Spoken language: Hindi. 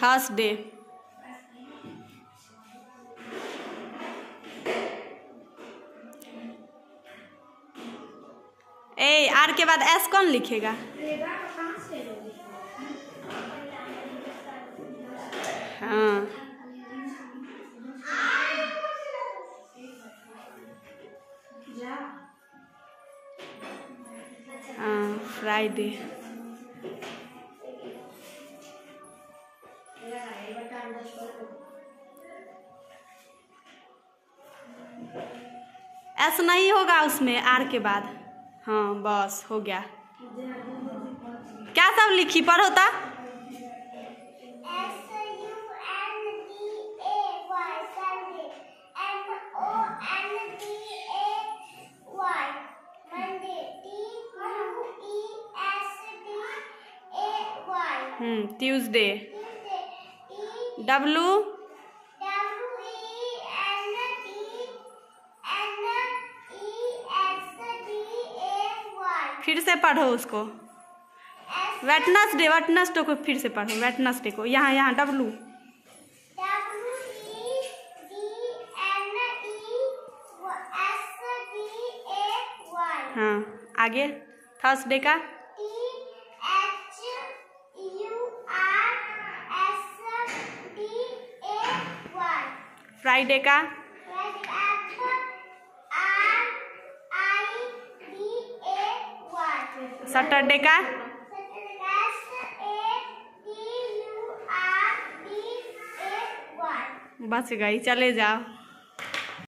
थर्सडे ए आर के बाद एस कौन लिखेगा? हाँ। फ्राइडे एस नहीं होगा उसमें, आर के बाद। हाँ बस, हो गया। क्या सब लिखी? पर ता। T डब्लू E E फिर से पढ़ो उसको वेटनसडे वेटनसडे को फिर से पढ़ो वेटनसडे को यहाँ यहाँ डब्लू E E हाँ आगे थर्सडे का फ्राइडे का? सैटरडे का? बच गई चले जाओ।